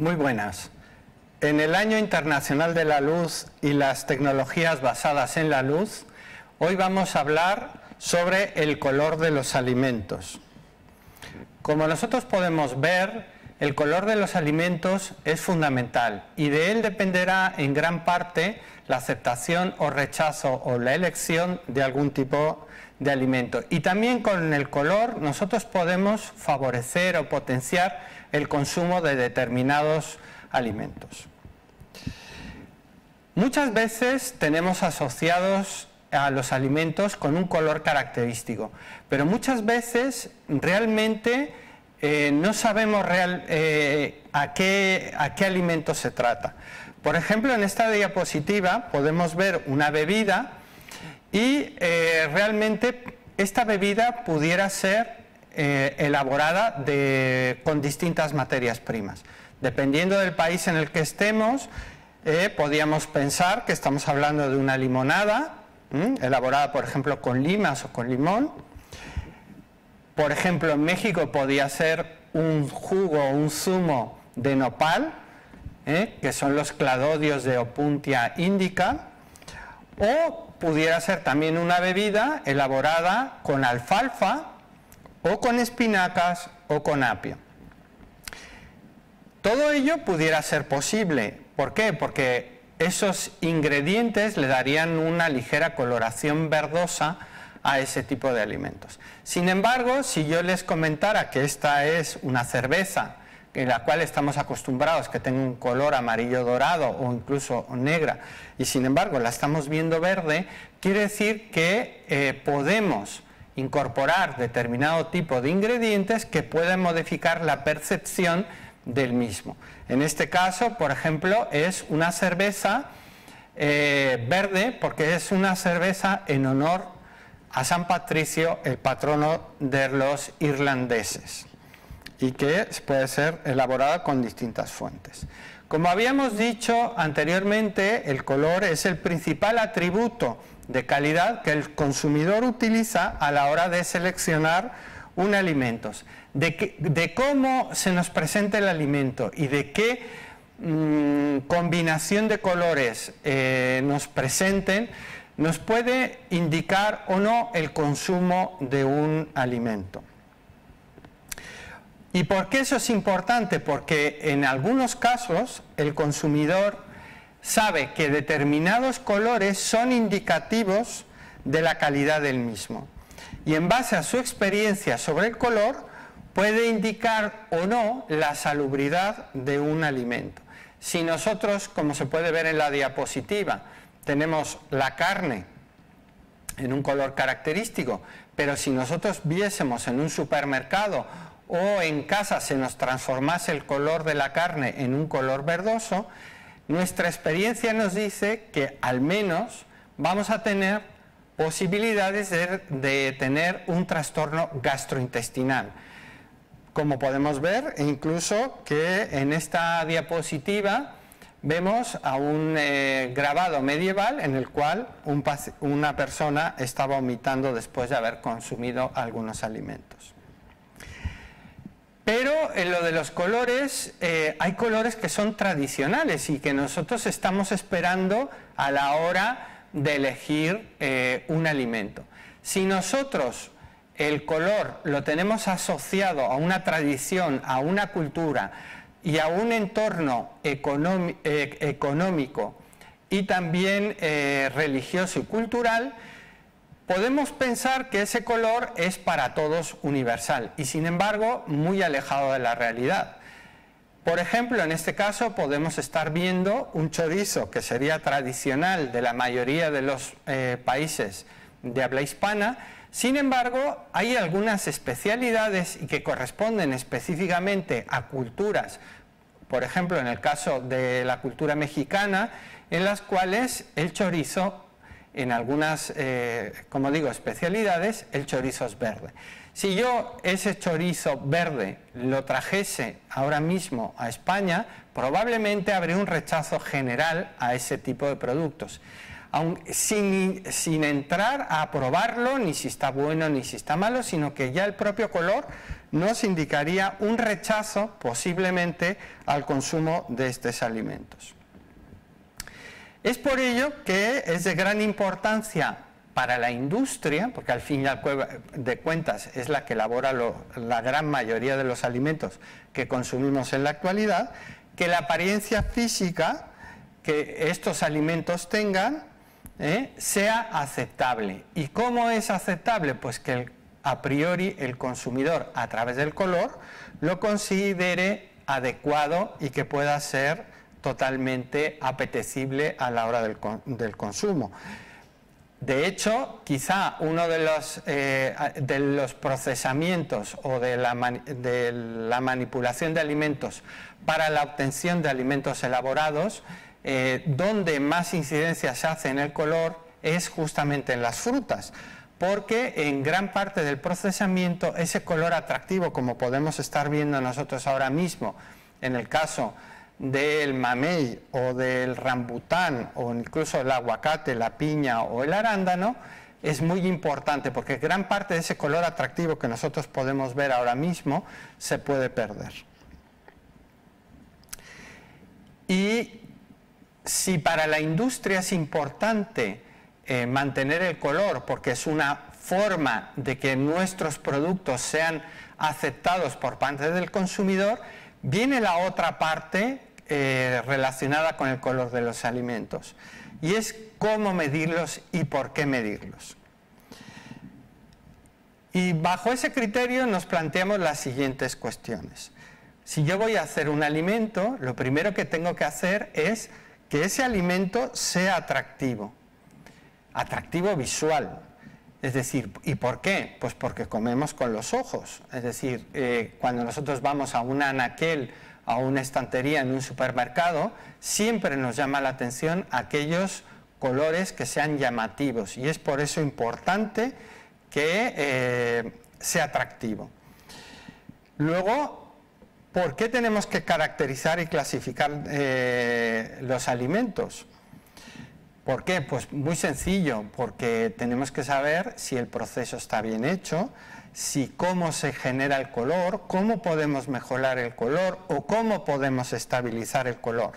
Muy buenas. En el Año Internacional de la Luz y las tecnologías basadas en la luz, hoy vamos a hablar sobre el color de los alimentos. Como nosotros podemos ver, el color de los alimentos es fundamental y de él dependerá en gran parte la aceptación o rechazo o la elección de algún tipo de alimento. Y también con el color nosotros podemos favorecer o potenciar el consumo de determinados alimentos. Muchas veces tenemos asociados a los alimentos con un color característico, pero muchas veces realmente eh, no sabemos eh, a, qué, a qué alimento se trata. Por ejemplo, en esta diapositiva podemos ver una bebida y eh, realmente esta bebida pudiera ser elaborada con distintas materias primas. Dependiendo del país en el que estemos, podríamos pensar que estamos hablando de una limonada, elaborada por ejemplo con limas o con limón. Por ejemplo, en México podía ser un jugo, un zumo de nopal, ¿eh? que son los cladodios de Opuntia indica, o pudiera ser también una bebida elaborada con alfalfa o con espinacas o con apio. Todo ello pudiera ser posible. ¿Por qué? Porque esos ingredientes le darían una ligera coloración verdosa a ese tipo de alimentos. Sin embargo, si yo les comentara que esta es una cerveza en la cual estamos acostumbrados que tenga un color amarillo dorado o incluso negra, y sin embargo la estamos viendo verde, quiere decir que eh, podemos incorporar determinado tipo de ingredientes que pueden modificar la percepción del mismo. En este caso, por ejemplo, es una cerveza eh, verde porque es una cerveza en honor a San Patricio, el patrono de los irlandeses, y que puede ser elaborada con distintas fuentes. Como habíamos dicho anteriormente, el color es el principal atributo de calidad que el consumidor utiliza a la hora de seleccionar un alimento de, cómo se nos presenta el alimento y de qué mm, combinación de colores eh, nos presenten, nos puede indicar o no el consumo de un alimento. ¿Y por qué eso es importante? Porque en algunos casos el consumidor sabe que determinados colores son indicativos de la calidad del mismo. Y en base a su experiencia sobre el color, puede indicar o no la salubridad de un alimento. Si nosotros, como se puede ver en la diapositiva, tenemos la carne en un color característico, pero si nosotros viésemos en un supermercado o en casa se nos transformase el color de la carne en un color verdoso, nuestra experiencia nos dice que al menos vamos a tener posibilidades de, tener un trastorno gastrointestinal como podemos ver, incluso que en esta diapositiva vemos a un eh, grabado medieval en el cual una persona estaba vomitando después de haber consumido algunos alimentos. En lo de los colores, eh, hay colores que son tradicionales y que nosotros estamos esperando a la hora de elegir eh, un alimento. Si nosotros el color lo tenemos asociado a una tradición, a una cultura y a un entorno eh, económico y también religioso y cultural, podemos pensar que ese color es para todos universal y sin embargo muy alejado de la realidad. Por ejemplo, en este caso podemos estar viendo un chorizo que sería tradicional de la mayoría de los eh, países de habla hispana, sin embargo, hay algunas especialidades que corresponden específicamente a culturas, por ejemplo, en el caso de la cultura mexicana, en las cuales el chorizo, en algunas, eh, como digo, especialidades, el chorizo es verde. Si yo ese chorizo verde lo trajese ahora mismo a España, probablemente habría un rechazo general a ese tipo de productos sin, sin entrar a probarlo, ni si está bueno ni si está malo, sino que ya el propio color nos indicaría un rechazo posiblemente al consumo de estos alimentos. Es por ello que es de gran importancia para la industria, porque al fin y de cuentas es la que elabora la gran mayoría de los alimentos que consumimos en la actualidad, que la apariencia física que estos alimentos tengan ¿eh? sea aceptable. ¿Y cómo es aceptable? Pues que a priori el consumidor a través del color lo considere adecuado y que pueda ser totalmente apetecible a la hora del, consumo. De hecho, quizá uno de los, eh, de los procesamientos o de la, de la, manipulación de alimentos para la obtención de alimentos elaborados, eh, donde más incidencia se hace en el color es justamente en las frutas, porque en gran parte del procesamiento ese color atractivo, como podemos estar viendo nosotros ahora mismo, en el caso del mamey o del rambután o incluso el aguacate, la piña o el arándano, es muy importante porque gran parte de ese color atractivo que nosotros podemos ver ahora mismo se puede perder. Y si para la industria es importante eh, mantener el color porque es una forma de que nuestros productos sean aceptados por parte del consumidor, viene la otra parte eh, relacionada con el color de los alimentos y es cómo medirlos y por qué medirlos. Y bajo ese criterio nos planteamos las siguientes cuestiones. Si yo voy a hacer un alimento, lo primero que tengo que hacer es que ese alimento sea atractivo, atractivo visual. Es decir, ¿y por qué? Pues porque comemos con los ojos. Es decir, eh, cuando nosotros vamos a un anaquel a una estantería en un supermercado, siempre nos llama la atención aquellos colores que sean llamativos y es por eso importante que eh, sea atractivo. Luego, ¿por qué tenemos que caracterizar y clasificar eh, los alimentos? ¿Por qué? Pues muy sencillo, porque tenemos que saber si el proceso está bien hecho, si cómo se genera el color, cómo podemos mejorar el color o cómo podemos estabilizar el color.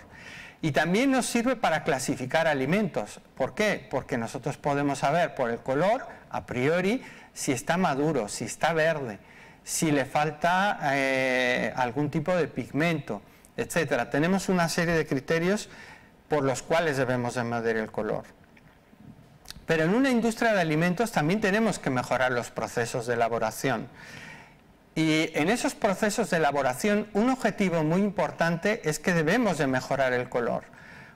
Y también nos sirve para clasificar alimentos. ¿Por qué? Porque nosotros podemos saber por el color, a priori, si está maduro, si está verde, si le falta eh, algún tipo de pigmento, etc. Tenemos una serie de criterios por los cuales debemos de el color. Pero en una industria de alimentos también tenemos que mejorar los procesos de elaboración. Y en esos procesos de elaboración un objetivo muy importante es que debemos de mejorar el color.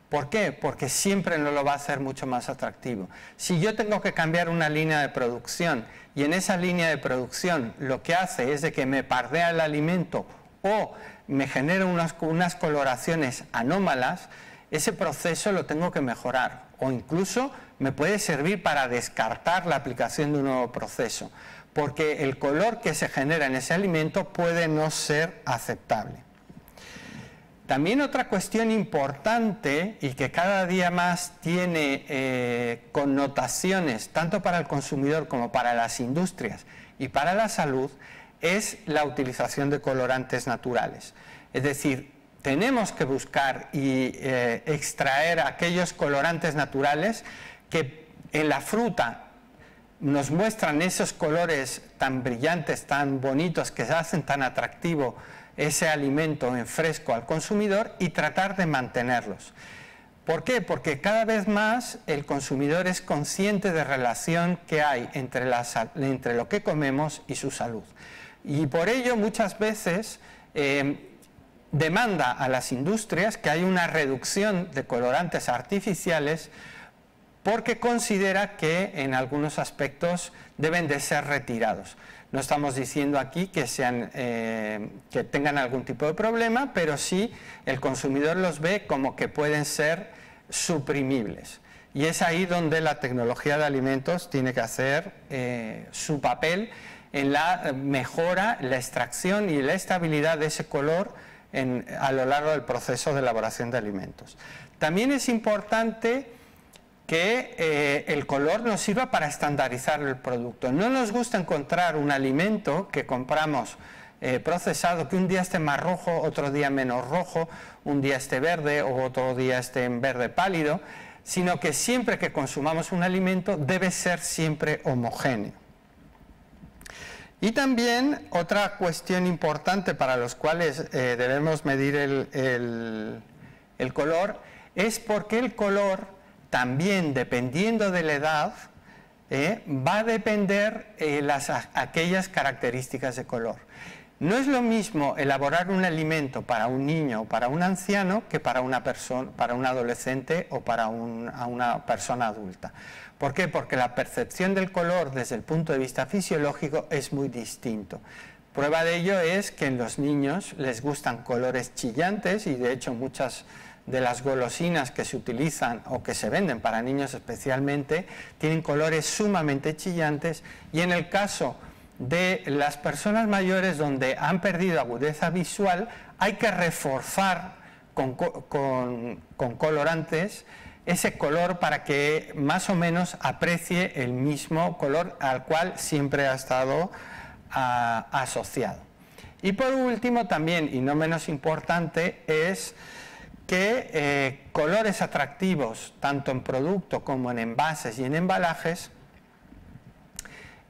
¿Por qué? Porque siempre nos lo va a hacer mucho más atractivo. Si yo tengo que cambiar una línea de producción y en esa línea de producción lo que hace es de que me pardea el alimento o me genera unas coloraciones anómalas, ese proceso lo tengo que mejorar o incluso me puede servir para descartar la aplicación de un nuevo proceso, porque el color que se genera en ese alimento puede no ser aceptable. También otra cuestión importante y que cada día más tiene eh, connotaciones tanto para el consumidor como para las industrias y para la salud es la utilización de colorantes naturales. Es decir, tenemos que buscar y eh, extraer aquellos colorantes naturales que en la fruta nos muestran esos colores tan brillantes, tan bonitos, que hacen tan atractivo ese alimento en fresco al consumidor y tratar de mantenerlos. ¿Por qué? Porque cada vez más el consumidor es consciente de relación que hay entre, entre lo que comemos y su salud. Y por ello muchas veces eh, demanda a las industrias que hay una reducción de colorantes artificiales porque considera que en algunos aspectos deben de ser retirados. No estamos diciendo aquí que, sean, eh, que tengan algún tipo de problema, pero sí el consumidor los ve como que pueden ser suprimibles. Y es ahí donde la tecnología de alimentos tiene que hacer eh, su papel en la mejora, la extracción y la estabilidad de ese color a lo largo del proceso de elaboración de alimentos. También es importante que eh, el color nos sirva para estandarizar el producto. No nos gusta encontrar un alimento que compramos eh, procesado que un día esté más rojo, otro día menos rojo, un día esté verde o otro día esté en verde pálido, sino que siempre que consumamos un alimento debe ser siempre homogéneo. Y también otra cuestión importante para los cuales eh, debemos medir el, color es porque el color también dependiendo de la edad eh, va a depender eh, las, aquellas características de color. No es lo mismo elaborar un alimento para un niño o para un anciano que para una persona, para un adolescente o para una persona adulta. ¿Por qué? Porque la percepción del color desde el punto de vista fisiológico es muy distinto. Prueba de ello es que en los niños les gustan colores chillantes y de hecho muchas de las golosinas que se utilizan o que se venden para niños especialmente tienen colores sumamente chillantes y en el caso de las personas mayores donde han perdido agudeza visual hay que reforzar con, con colorantes ese color para que más o menos aprecie el mismo color al cual siempre ha estado ah, asociado. Y por último también, y no menos importante, es que eh, colores atractivos, tanto en producto como en envases y en embalajes,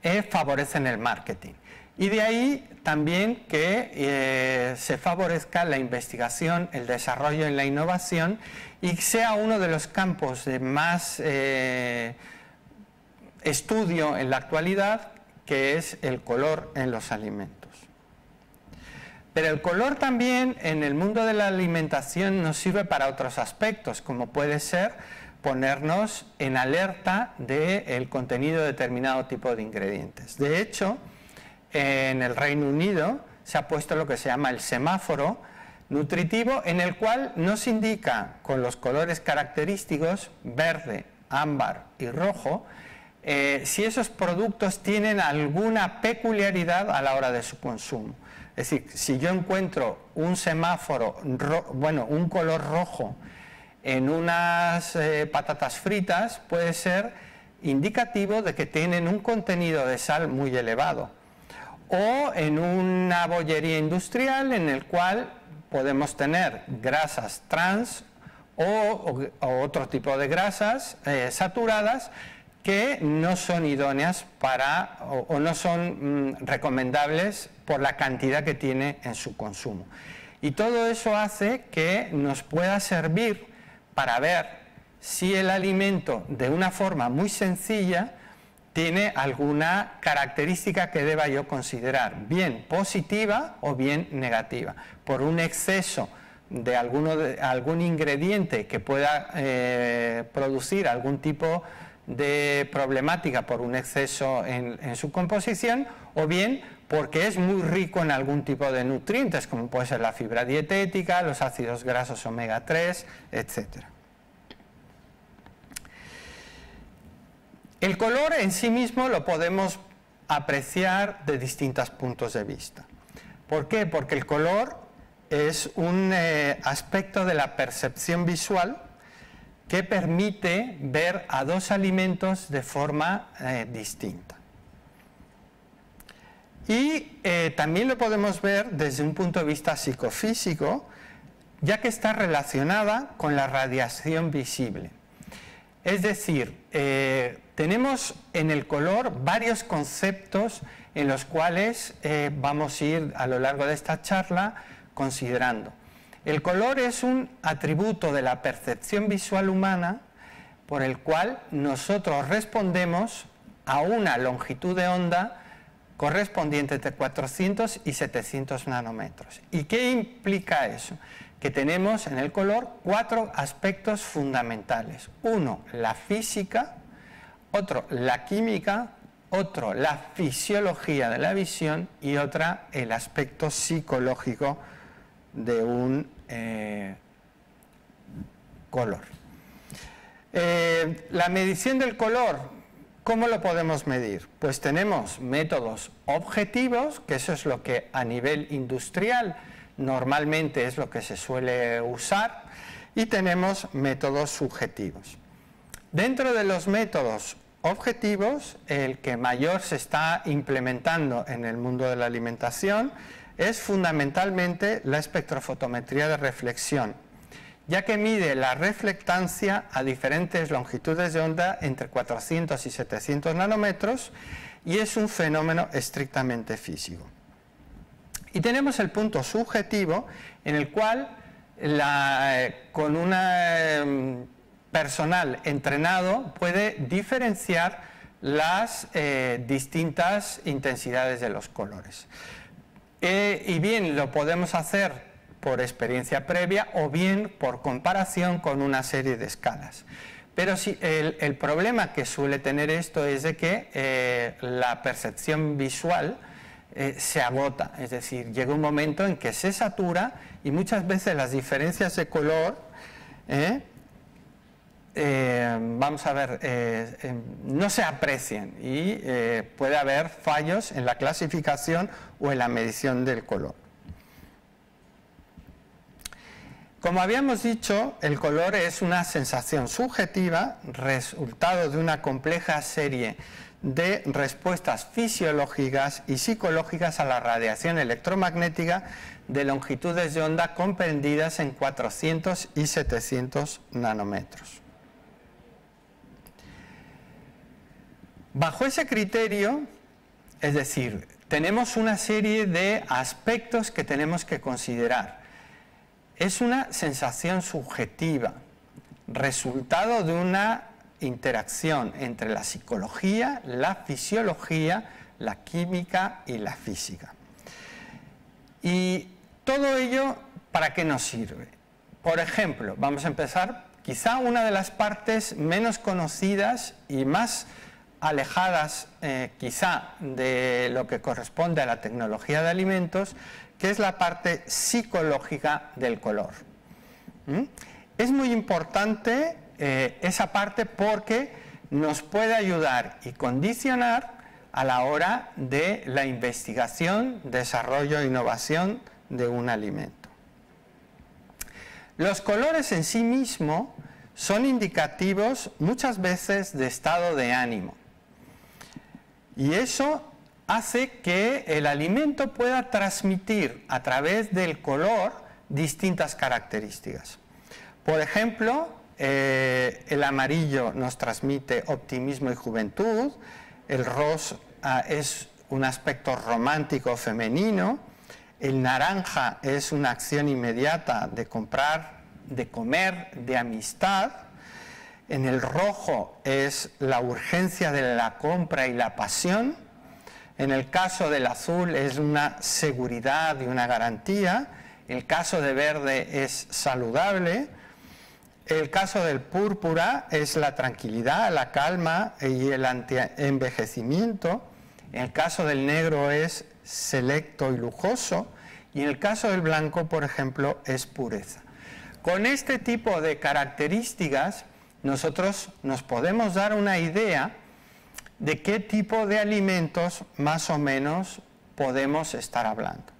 eh, favorecen el marketing. Y de ahí también que eh, se favorezca la investigación, el desarrollo y la innovación y sea uno de los campos de más eh, estudio en la actualidad, que es el color en los alimentos. Pero el color también en el mundo de la alimentación nos sirve para otros aspectos, como puede ser ponernos en alerta del contenido de determinado tipo de ingredientes. De hecho, en el Reino Unido se ha puesto lo que se llama el semáforo nutritivo en el cual nos indica con los colores característicos verde, ámbar y rojo eh, si esos productos tienen alguna peculiaridad a la hora de su consumo. Es decir, si yo encuentro un semáforo, bueno, un color rojo en unas eh, patatas fritas, puede ser indicativo de que tienen un contenido de sal muy elevado o en una bollería industrial en el cual podemos tener grasas trans o, otro tipo de grasas eh, saturadas que no son idóneas para o, no son mm, recomendables por la cantidad que tiene en su consumo. Y todo eso hace que nos pueda servir para ver si el alimento de una forma muy sencilla tiene alguna característica que deba yo considerar, bien positiva o bien negativa. Por un exceso de, algún ingrediente que pueda eh, producir algún tipo de problemática por un exceso en, su composición o bien porque es muy rico en algún tipo de nutrientes como puede ser la fibra dietética, los ácidos grasos omega 3, etcétera. El color en sí mismo lo podemos apreciar de distintos puntos de vista. ¿Por qué? Porque el color es un eh, aspecto de la percepción visual que permite ver a dos alimentos de forma eh, distinta. Y eh, también lo podemos ver desde un punto de vista psicofísico, ya que está relacionada con la radiación visible. Es decir, tenemos en el color varios conceptos en los cuales eh, vamos a ir a lo largo de esta charla considerando. El color es un atributo de la percepción visual humana por el cual nosotros respondemos a una longitud de onda correspondiente entre 400 y 700 nanómetros. ¿Y qué implica eso? Que tenemos en el color cuatro aspectos fundamentales. Uno, la física, otro la química, otro la fisiología de la visión y otra el aspecto psicológico de un eh, color. Eh, la medición del color, ¿cómo lo podemos medir? Pues tenemos métodos objetivos, que eso es lo que a nivel industrial normalmente es lo que se suele usar, y tenemos métodos subjetivos. Dentro de los métodos objetivos, el que mayor se está implementando en el mundo de la alimentación es fundamentalmente la espectrofotometría de reflexión, ya que mide la reflectancia a diferentes longitudes de onda entre 400 y 700 nanómetros y es un fenómeno estrictamente físico. Y tenemos el punto subjetivo en el cual eh, con un em, personal entrenado puede diferenciar las eh, distintas intensidades de los colores. Eh, y bien lo podemos hacer por experiencia previa o bien por comparación con una serie de escalas. Pero si el, problema que suele tener esto es de que eh, la percepción visual se agota, es decir, llega un momento en que se satura y muchas veces las diferencias de color vamos a ver, eh, no se aprecian y eh, puede haber fallos en la clasificación o en la medición del color. Como habíamos dicho, el color es una sensación subjetiva, resultado de una compleja serie de respuestas fisiológicas y psicológicas a la radiación electromagnética de longitudes de onda comprendidas en 400 y 700 nanómetros. Bajo ese criterio, es decir, tenemos una serie de aspectos que tenemos que considerar. Es una sensación subjetiva, resultado de una interacción entre la psicología, la fisiología, la química y la física. Y todo ello, ¿para qué nos sirve? Por ejemplo, vamos a empezar, quizá una de las partes menos conocidas y más alejadas eh, quizá de lo que corresponde a la tecnología de alimentos, que es la parte psicológica del color. ¿Mm? Es muy importante eh, esa parte porque nos puede ayudar y condicionar a la hora de la investigación, desarrollo e innovación de un alimento. Los colores en sí mismos son indicativos muchas veces de estado de ánimo. Y eso hace que el alimento pueda transmitir a través del color distintas características. Por ejemplo, eh, el amarillo nos transmite optimismo y juventud, el rosa es un aspecto romántico femenino, el naranja es una acción inmediata de comprar, de comer, de amistad, en el rojo es la urgencia de la compra y la pasión. En el caso del azul es una seguridad y una garantía. El caso de verde es saludable. El caso del púrpura es la tranquilidad, la calma y el envejecimiento. El caso del negro es selecto y lujoso. Y en el caso del blanco, por ejemplo, es pureza. Con este tipo de características, nosotros nos podemos dar una idea de qué tipo de alimentos más o menos podemos estar hablando.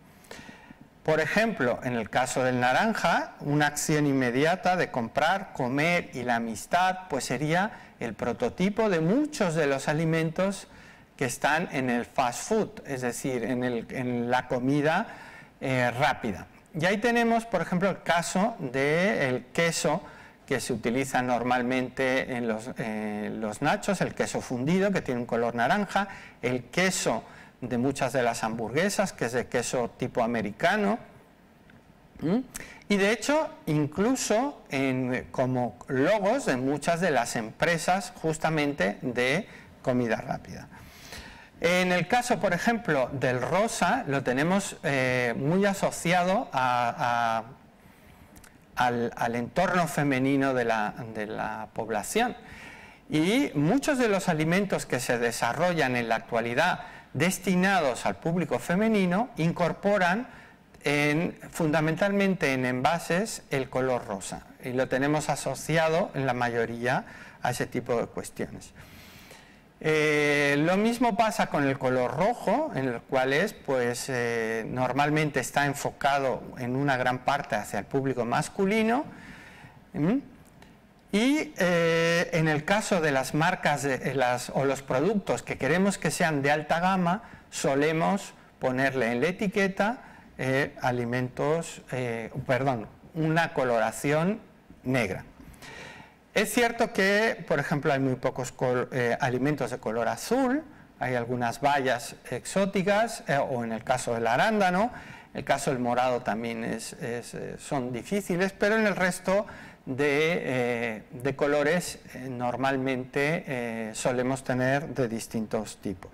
Por ejemplo, en el caso del naranja, una acción inmediata de comprar, comer y la amistad, pues sería el prototipo de muchos de los alimentos que están en el fast food, es decir, en, la comida eh, rápida. Y ahí tenemos, por ejemplo, el caso del queso, que se utiliza normalmente en los, nachos, el queso fundido que tiene un color naranja, el queso de muchas de las hamburguesas, que es de queso tipo americano. Y de hecho, incluso como logos de muchas de las empresas justamente de comida rápida. En el caso, por ejemplo, del rosa, lo tenemos eh, muy asociado a al, entorno femenino de la, población. Y muchos de los alimentos que se desarrollan en la actualidad destinados al público femenino incorporan fundamentalmente en envases el color rosa y lo tenemos asociado en la mayoría a ese tipo de cuestiones. Eh, lo mismo pasa con el color rojo, en el cual es, pues, eh, normalmente está enfocado en una gran parte hacia el público masculino. Y eh, en el caso de las marcas o los productos que queremos que sean de alta gama, solemos ponerle en la etiqueta alimentos, perdón, una coloración negra. Es cierto que, por ejemplo, hay muy pocos alimentos de color azul, hay algunas bayas exóticas, o en el caso del arándano, el caso del morado también son difíciles, pero en el resto de, colores normalmente solemos tener de distintos tipos.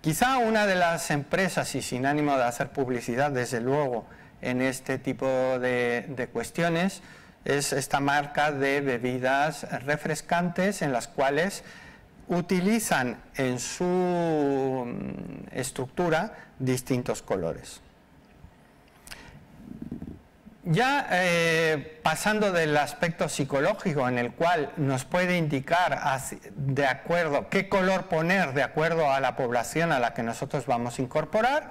Quizá una de las empresas, y sin ánimo de hacer publicidad, desde luego, en este tipo de, cuestiones, es esta marca de bebidas refrescantes en las cuales utilizan en su mm, estructura distintos colores. Ya eh, pasando del aspecto psicológico en el cual nos puede indicar de acuerdo qué color poner de acuerdo a la población a la que nosotros vamos a incorporar,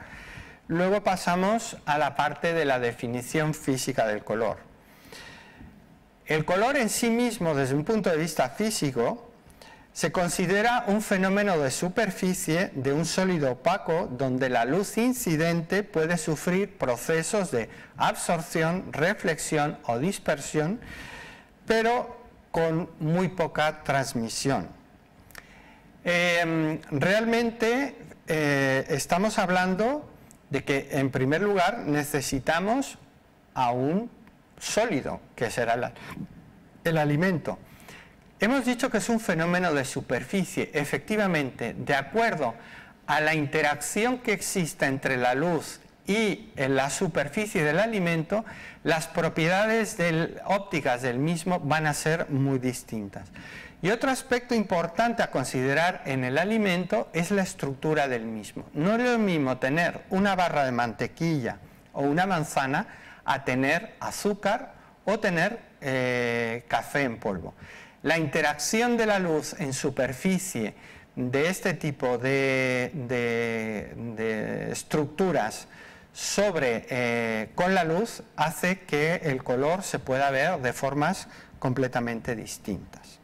luego pasamos a la parte de la definición física del color. El color en sí mismo, desde un punto de vista físico, se considera un fenómeno de superficie de un sólido opaco donde la luz incidente puede sufrir procesos de absorción, reflexión o dispersión, pero con muy poca transmisión. Em, realmente eh, estamos hablando de que en primer lugar necesitamos a un sólido, que será el alimento. Hemos dicho que es un fenómeno de superficie. Efectivamente, de acuerdo a la interacción que existe entre la luz y la superficie del alimento, las propiedades ópticas del mismo van a ser muy distintas. Y otro aspecto importante a considerar en el alimento es la estructura del mismo. No es lo mismo tener una barra de mantequilla o una manzana a tener azúcar o tener eh, café en polvo. La interacción de la luz en superficie de este tipo de, estructuras sobre, eh, con la luz hace que el color se pueda ver de formas completamente distintas.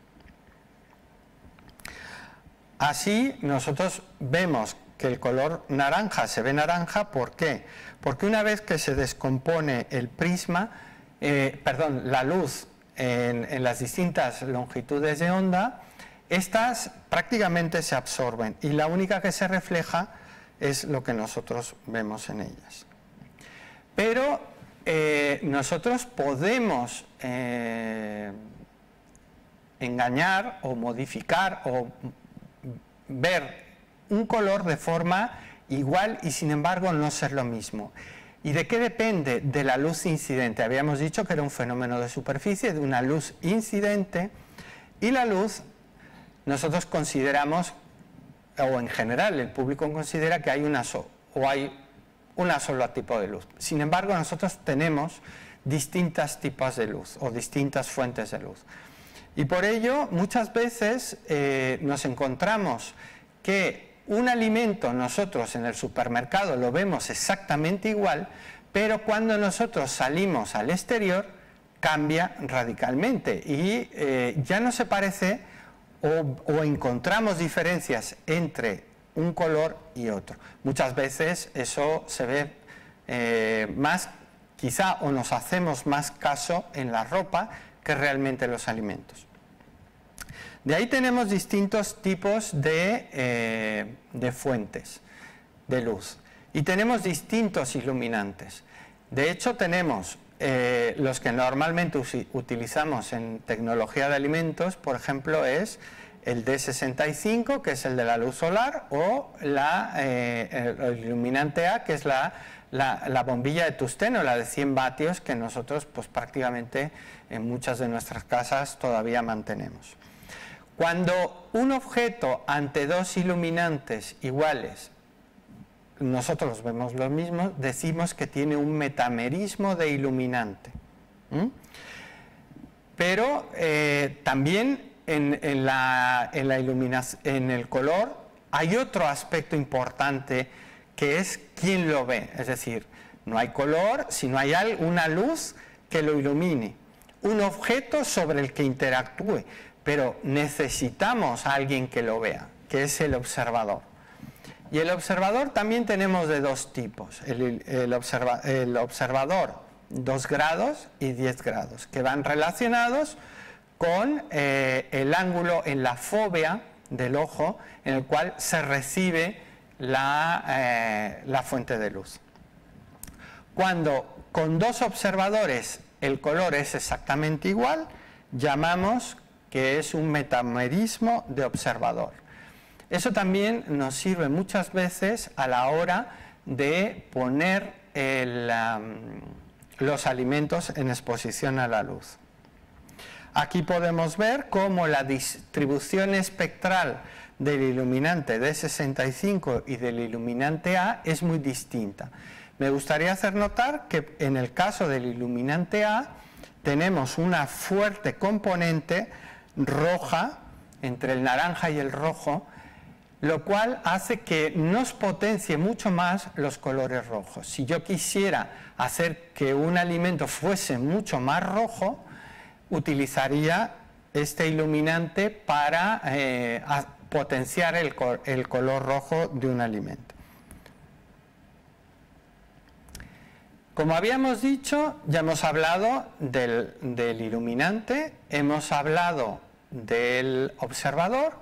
Así nosotros vemos que el color naranja se ve naranja, ¿por qué? Porque una vez que se descompone el prisma, eh, perdón, la luz en, las distintas longitudes de onda, estas prácticamente se absorben y la única que se refleja es lo que nosotros vemos en ellas. Pero eh, nosotros podemos eh, engañar o modificar o ver un color de forma igual y sin embargo no ser lo mismo. ¿Y de qué depende? De la luz incidente. Habíamos dicho que era un fenómeno de superficie, de una luz incidente, y la luz nosotros consideramos, o en general el público considera que hay una, o hay una sola tipo de luz. Sin embargo, nosotros tenemos distintos tipos de luz o distintas fuentes de luz. Y por ello, muchas veces eh, nos encontramos que un alimento nosotros en el supermercado lo vemos exactamente igual, pero cuando nosotros salimos al exterior cambia radicalmente y eh, ya no se parece o, encontramos diferencias entre un color y otro. Muchas veces eso se ve eh, más, quizá o nos hacemos más caso en la ropa que realmente en los alimentos. De ahí tenemos distintos tipos eh, de, fuentes de luz y tenemos distintos iluminantes. De hecho, tenemos eh, los que normalmente utilizamos en tecnología de alimentos, por ejemplo, es el D65, que es el de la luz solar, o la, eh, el iluminante A, que es la, la, bombilla de tusteno, la de 100 vatios, que nosotros pues, prácticamente en muchas de nuestras casas todavía mantenemos. Cuando un objeto ante dos iluminantes iguales, nosotros vemos lo mismo, decimos que tiene un metamerismo de iluminante. Pero eh, también en, la, en el color hay otro aspecto importante que es quién lo ve. Es decir, no hay color si no hay una luz que lo ilumine, un objeto sobre el que interactúe pero necesitamos a alguien que lo vea, que es el observador. Y el observador también tenemos de dos tipos. El, observador 2 grados y 10 grados, que van relacionados con eh, el ángulo en la fobia del ojo en el cual se recibe la, eh, la fuente de luz. Cuando con dos observadores el color es exactamente igual, llamamos que es un metamerismo de observador. Eso también nos sirve muchas veces a la hora de poner los alimentos en exposición a la luz. Aquí podemos ver cómo la distribución espectral del iluminante D65 y del iluminante A es muy distinta. Me gustaría hacer notar que en el caso del iluminante A tenemos una fuerte componente roja entre el naranja y el rojo, lo cual hace que nos potencie mucho más los colores rojos. Si yo quisiera hacer que un alimento fuese mucho más rojo, utilizaría este iluminante para eh, potenciar el, color rojo de un alimento. Como habíamos dicho, ya hemos hablado del, iluminante, hemos hablado del observador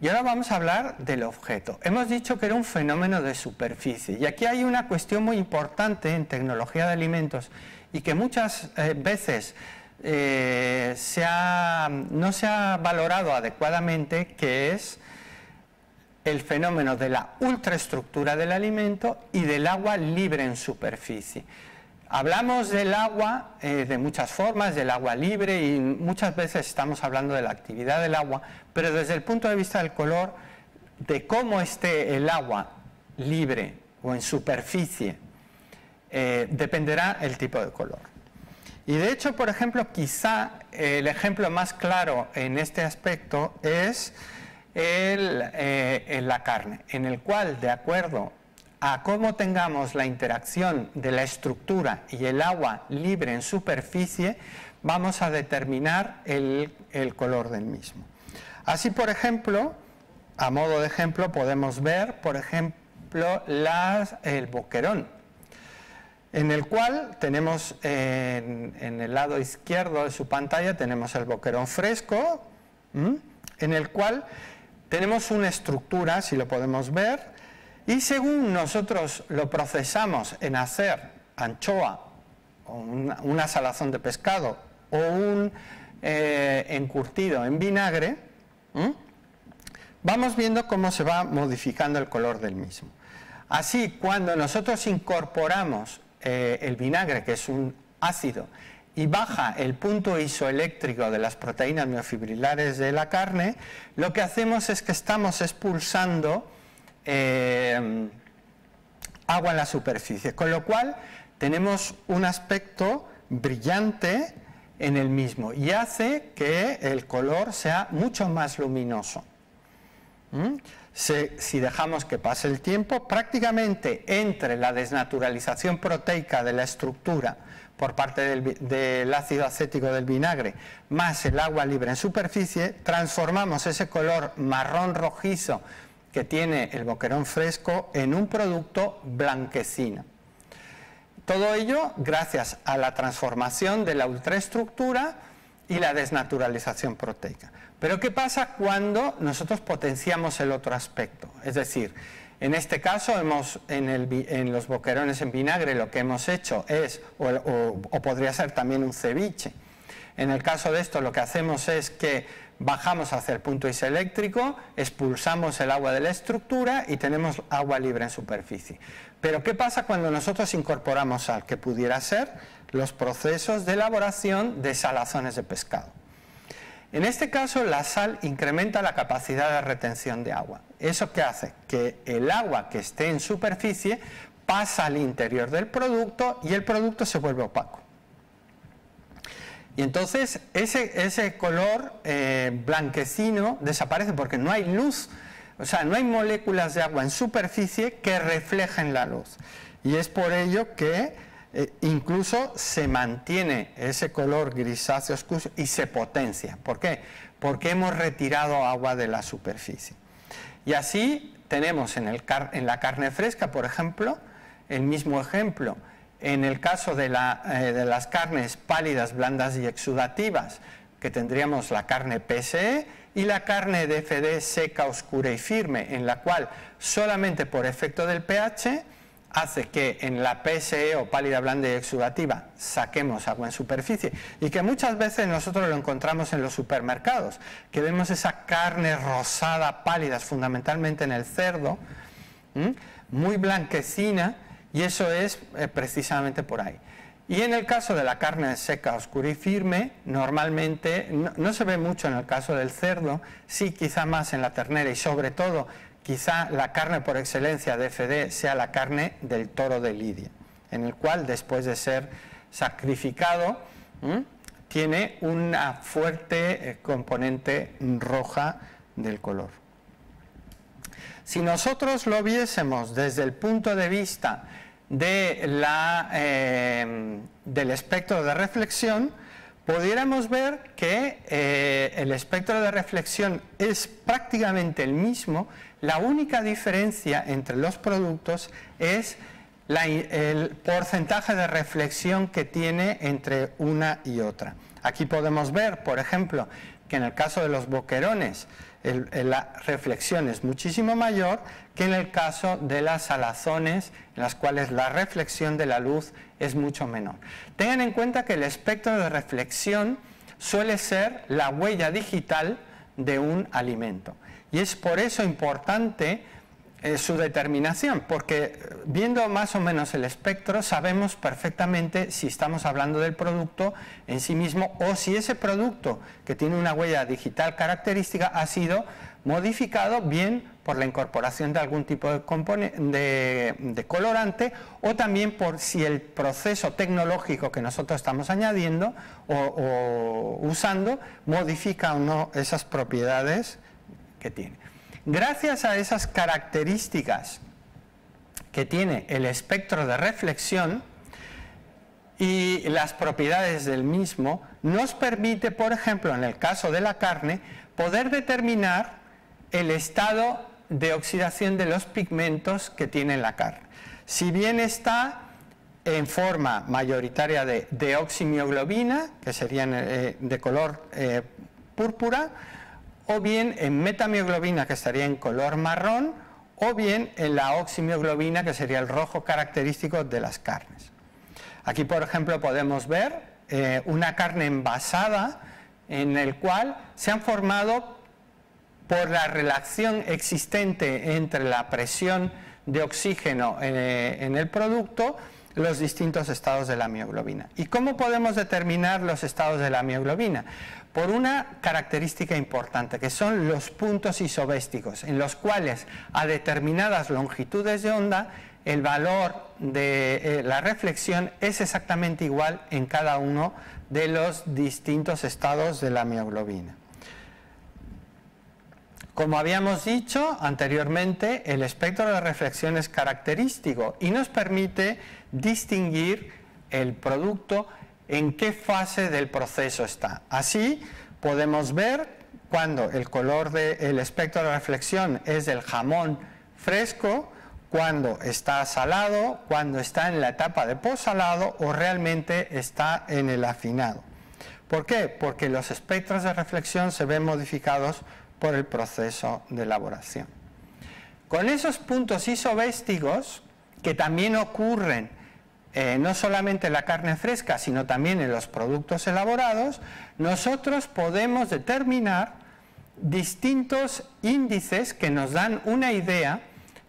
y ahora vamos a hablar del objeto. Hemos dicho que era un fenómeno de superficie y aquí hay una cuestión muy importante en tecnología de alimentos y que muchas eh, veces eh, no se ha valorado adecuadamente, que es el fenómeno de la ultraestructura del alimento y del agua libre en superficie. Hablamos del agua eh, de muchas formas, del agua libre y muchas veces estamos hablando de la actividad del agua, pero desde el punto de vista del color, de cómo esté el agua libre o en superficie, eh, dependerá el tipo de color. Y de hecho, por ejemplo, quizá el ejemplo más claro en este aspecto es eh, la carne, en el cual, de acuerdo a cómo tengamos la interacción de la estructura y el agua libre en superficie, vamos a determinar el, color del mismo. Así, por ejemplo, a modo de ejemplo, podemos ver, por ejemplo, el boquerón en el cual tenemos en, el lado izquierdo de su pantalla tenemos el boquerón fresco, en el cual tenemos una estructura, si lo podemos ver, y según nosotros lo procesamos en hacer anchoa, una, salazón de pescado, o un eh, encurtido en vinagre, vamos viendo cómo se va modificando el color del mismo. Así, cuando nosotros incorporamos eh, el vinagre, que es un ácido, y baja el punto isoeléctrico de las proteínas miofibrilares de la carne, lo que hacemos es que estamos expulsando eh, agua en la superficie, con lo cual tenemos un aspecto brillante en el mismo y hace que el color sea mucho más luminoso. ¿Mm? si dejamos que pase el tiempo, prácticamente entre la desnaturalización proteica de la estructura por parte del, ácido acético del vinagre más el agua libre en superficie, transformamos ese color marrón rojizo que tiene el boquerón fresco en un producto blanquecino. Todo ello gracias a la transformación de la ultraestructura y la desnaturalización proteica. Pero ¿qué pasa cuando nosotros potenciamos el otro aspecto? Es decir, en este caso, hemos, en, los boquerones en vinagre lo que hemos hecho es, o, podría ser también un ceviche, en el caso de esto lo que hacemos es que bajamos hacia el punto isoeléctrico, expulsamos el agua de la estructura y tenemos agua libre en superficie. Pero ¿qué pasa cuando nosotros incorporamos sal? Que pudiera ser los procesos de elaboración de salazones de pescado. En este caso, la sal incrementa la capacidad de retención de agua. ¿Eso qué hace? Que el agua que esté en superficie pasa al interior del producto y el producto se vuelve opaco. Y entonces ese, color eh, blanquecino desaparece porque no hay luz, o sea, no hay moléculas de agua en superficie que reflejen la luz. Y es por ello que eh, incluso se mantiene ese color grisáceo oscuro y se potencia. ¿Por qué? Porque hemos retirado agua de la superficie. Y así tenemos en, la carne fresca, por ejemplo, el mismo ejemplo. En el caso de, eh, de las carnes pálidas, blandas y exudativas, que tendríamos la carne PSE y la carne DFD seca, oscura y firme, en la cual solamente por efecto del pH hace que en la PSE o pálida, blanda y exudativa saquemos agua en superficie y que muchas veces nosotros lo encontramos en los supermercados, que vemos esa carne rosada, pálida, fundamentalmente en el cerdo, muy blanquecina y eso es eh, precisamente por ahí. Y en el caso de la carne seca, oscura y firme, normalmente no, se ve mucho en el caso del cerdo, sí quizá más en la ternera y sobre todo quizá la carne por excelencia de FD sea la carne del toro de Lidia, en el cual después de ser sacrificado tiene una fuerte eh, componente roja del color. Si nosotros lo viésemos desde el punto de vista eh, del espectro de reflexión, pudiéramos ver que eh, el espectro de reflexión es prácticamente el mismo, la única diferencia entre los productos es el porcentaje de reflexión que tiene entre una y otra. Aquí podemos ver, por ejemplo, que en el caso de los boquerones la reflexión es muchísimo mayor que en el caso de las salazones, en las cuales la reflexión de la luz es mucho menor. Tengan en cuenta que el espectro de reflexión suele ser la huella digital de un alimento. Y es por eso importante eh, su determinación, porque eh, viendo más o menos el espectro sabemos perfectamente si estamos hablando del producto en sí mismo o si ese producto que tiene una huella digital característica ha sido modificado bien por la incorporación de algún tipo de, de, colorante o también por si el proceso tecnológico que nosotros estamos añadiendo o usando modifica o no esas propiedades que tiene. Gracias a esas características que tiene el espectro de reflexión y las propiedades del mismo, nos permite, por ejemplo, en el caso de la carne, poder determinar el estado de oxidación de los pigmentos que tiene la carne. Si bien está en forma mayoritaria de deoximioglobina, que serían eh, de color eh, púrpura, o bien en metamioglobina, que estaría en color marrón, o bien en la oximioglobina, que sería el rojo característico de las carnes. Aquí, por ejemplo, podemos ver eh, una carne envasada en el cual se han formado por la relación existente entre la presión de oxígeno eh, en el producto los distintos estados de la mioglobina. ¿Y cómo podemos determinar los estados de la mioglobina? Por una característica importante, que son los puntos isobésticos, en los cuales a determinadas longitudes de onda el valor de eh, la reflexión es exactamente igual en cada uno de los distintos estados de la mioglobina. Como habíamos dicho anteriormente, el espectro de reflexión es característico y nos permite distinguir el producto en qué fase del proceso está. Así podemos ver cuando el color del espectro de reflexión es del jamón fresco, cuando está salado, cuando está en la etapa de posalado o realmente está en el afinado. ¿Por qué? Porque los espectros de reflexión se ven modificados por el proceso de elaboración. Con esos puntos isobésticos, que también ocurren eh, no solamente en la carne fresca, sino también en los productos elaborados, nosotros podemos determinar distintos índices que nos dan una idea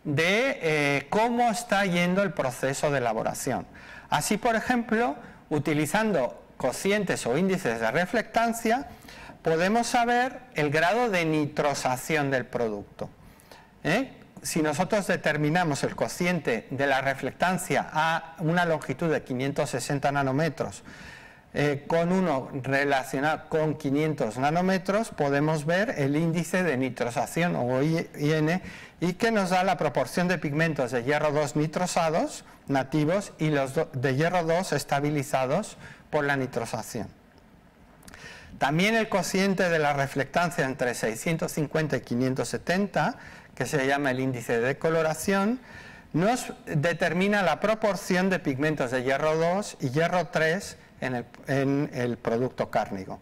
de eh, cómo está yendo el proceso de elaboración. Así, por ejemplo, utilizando cocientes o índices de reflectancia, podemos saber el grado de nitrosación del producto. ¿eh? Si nosotros determinamos el cociente de la reflectancia a una longitud de 560 nanómetros eh, con uno relacionado con 500 nanómetros, podemos ver el índice de nitrosación o IN y que nos da la proporción de pigmentos de hierro 2 nitrosados nativos y los de hierro 2 estabilizados por la nitrosación. También el cociente de la reflectancia entre 650 y 570 que se llama el índice de coloración, nos determina la proporción de pigmentos de hierro 2 y hierro 3 en el, producto cárnico.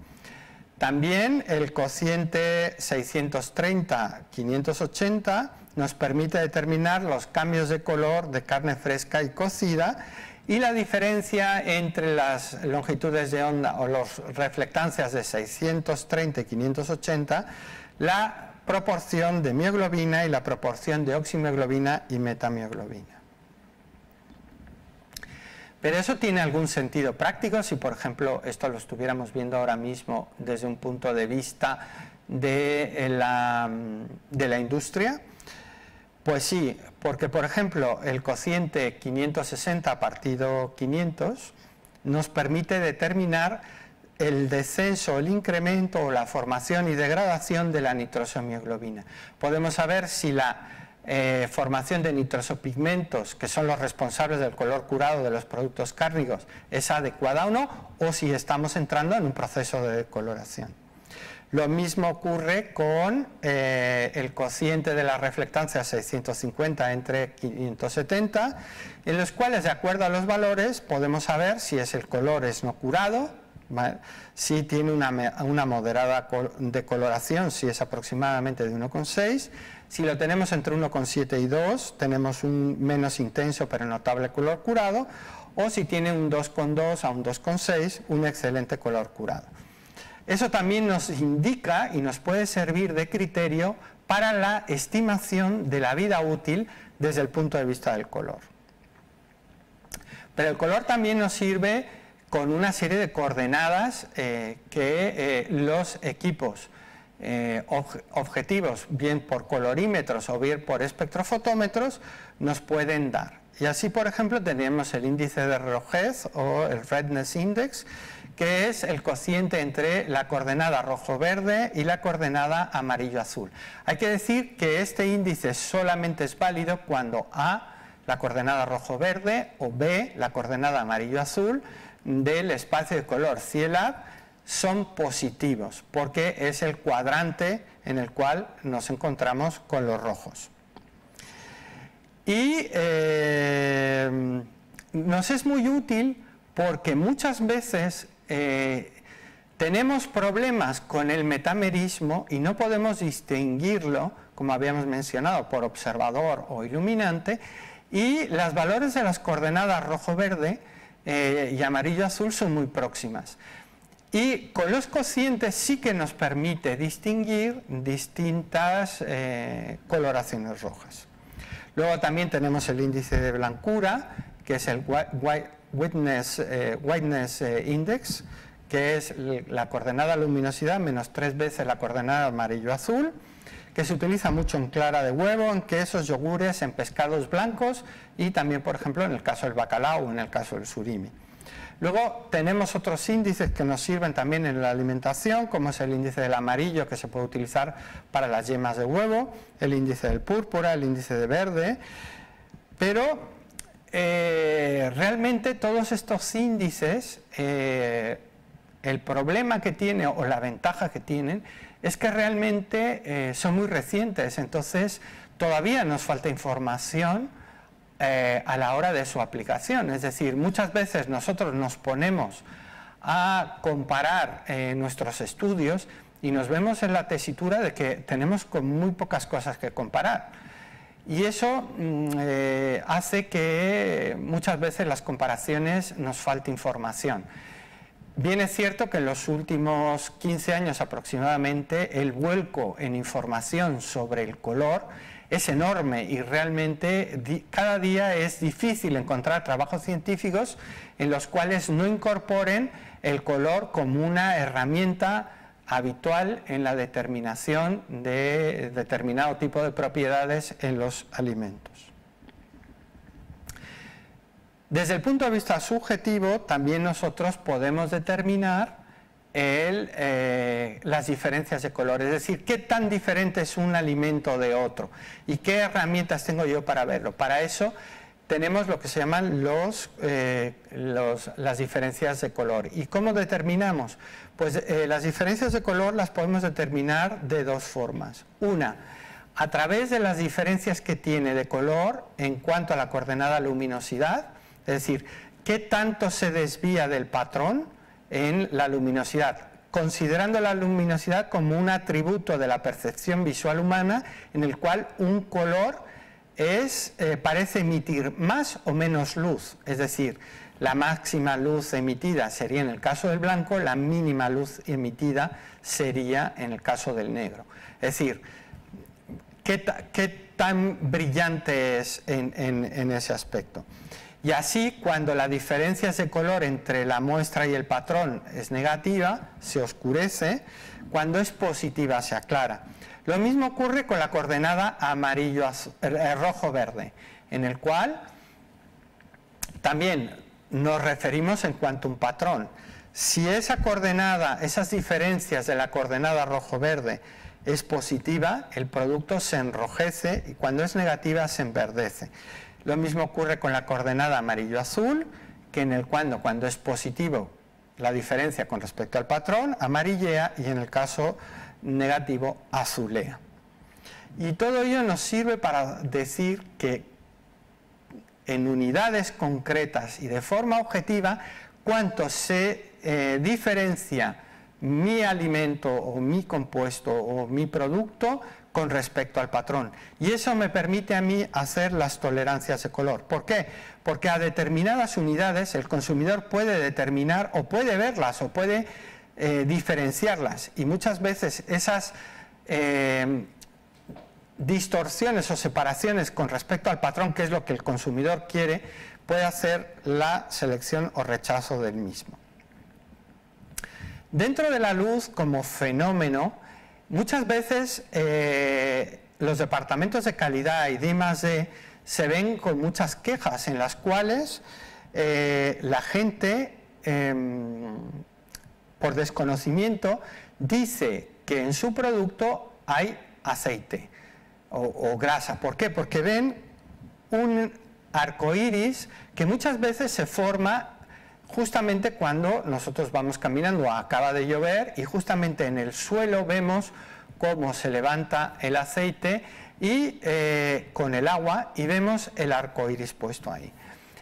También el cociente 630-580 nos permite determinar los cambios de color de carne fresca y cocida y la diferencia entre las longitudes de onda o las reflectancias de 630 y 580, la proporción de mioglobina y la proporción de oximioglobina y metamioglobina. Pero eso tiene algún sentido práctico si, por ejemplo, esto lo estuviéramos viendo ahora mismo desde un punto de vista de la, de la industria. Pues sí, porque por ejemplo el cociente 560 partido 500 nos permite determinar el descenso, el incremento o la formación y degradación de la nitrosomioglobina. Podemos saber si la eh, formación de nitrosopigmentos, que son los responsables del color curado de los productos cárnicos, es adecuada o no, o si estamos entrando en un proceso de decoloración. Lo mismo ocurre con eh, el cociente de la reflectancia 650 entre 570, en los cuales, de acuerdo a los valores, podemos saber si es el color es no curado, si tiene una, moderada decoloración, si es aproximadamente de 1,6. Si lo tenemos entre 1,7 y 2, tenemos un menos intenso pero notable color curado. O si tiene un 2,2 a un 2,6, un excelente color curado. Eso también nos indica y nos puede servir de criterio para la estimación de la vida útil desde el punto de vista del color. Pero el color también nos sirve con una serie de coordenadas eh, que eh, los equipos eh, objetivos, bien por colorímetros o bien por espectrofotómetros, nos pueden dar. Y así, por ejemplo, tenemos el índice de rojez o el Redness Index, que es el cociente entre la coordenada rojo-verde y la coordenada amarillo-azul. Hay que decir que este índice solamente es válido cuando A, la coordenada rojo-verde, o B, la coordenada amarillo-azul, del espacio de color CIELAB son positivos, porque es el cuadrante en el cual nos encontramos con los rojos. Y eh, nos es muy útil porque muchas veces eh, tenemos problemas con el metamerismo y no podemos distinguirlo, como habíamos mencionado, por observador o iluminante, y los valores de las coordenadas rojo-verde eh, y amarillo-azul son muy próximas. Y con los cocientes sí que nos permite distinguir distintas eh, coloraciones rojas. Luego también tenemos el índice de blancura, que es el Whiteness, eh, Index, que es la coordenada luminosidad menos tres veces la coordenada amarillo-azul que se utiliza mucho en clara de huevo, en quesos, yogures, en pescados blancos y también, por ejemplo, en el caso del bacalao o en el caso del surimi. Luego tenemos otros índices que nos sirven también en la alimentación, como es el índice del amarillo que se puede utilizar para las yemas de huevo, el índice del púrpura, el índice de verde, pero eh, realmente todos estos índices, eh, el problema que tiene o la ventaja que tienen es que realmente eh, son muy recientes, entonces todavía nos falta información eh, a la hora de su aplicación. Es decir, muchas veces nosotros nos ponemos a comparar eh, nuestros estudios y nos vemos en la tesitura de que tenemos con muy pocas cosas que comparar. Y eso mm, hace que muchas veces las comparaciones nos falte información. Bien es cierto que en los últimos 15 años aproximadamente el vuelco en información sobre el color es enorme y realmente cada día es difícil encontrar trabajos científicos en los cuales no incorporen el color como una herramienta habitual en la determinación de determinado tipo de propiedades en los alimentos. Desde el punto de vista subjetivo, también nosotros podemos determinar eh, las diferencias de color, es decir, qué tan diferente es un alimento de otro y qué herramientas tengo yo para verlo. Para eso tenemos lo que se llaman eh, las diferencias de color. ¿Y cómo determinamos? Pues eh, las diferencias de color las podemos determinar de dos formas. Una, a través de las diferencias que tiene de color en cuanto a la coordenada luminosidad, es decir, qué tanto se desvía del patrón en la luminosidad, considerando la luminosidad como un atributo de la percepción visual humana en el cual un color es, eh, parece emitir más o menos luz, es decir, la máxima luz emitida sería en el caso del blanco, la mínima luz emitida sería en el caso del negro. Es decir, ¿qué, tan brillante es en, ese aspecto? Y así, cuando la diferencia de color entre la muestra y el patrón es negativa, se oscurece, cuando es positiva se aclara. Lo mismo ocurre con la coordenada amarillo eh, rojo verde, en el cual también nos referimos en cuanto a un patrón. Si esa coordenada, esas diferencias de la coordenada rojo-verde es positiva, el producto se enrojece y cuando es negativa se enverdece. Lo mismo ocurre con la coordenada amarillo-azul, que en el cuando, cuando es positivo, la diferencia con respecto al patrón amarillea y en el caso negativo azulea. Y todo ello nos sirve para decir que en unidades concretas y de forma objetiva cuánto se eh, diferencia mi alimento o mi compuesto o mi producto con respecto al patrón. Y eso me permite a mí hacer las tolerancias de color. ¿Por qué? Porque a determinadas unidades el consumidor puede determinar o puede verlas o puede eh, diferenciarlas. Y muchas veces esas eh, distorsiones o separaciones con respecto al patrón, que es lo que el consumidor quiere, puede hacer la selección o rechazo del mismo. Dentro de la luz como fenómeno, muchas veces eh, los departamentos de calidad y D se ven con muchas quejas en las cuales eh, la gente, em, por desconocimiento, dice que en su producto hay aceite o, grasa. ¿Por qué? Porque ven un arco iris que muchas veces se forma justamente cuando nosotros vamos caminando, acaba de llover y justamente en el suelo vemos cómo se levanta el aceite y eh, con el agua y vemos el arco iris puesto ahí.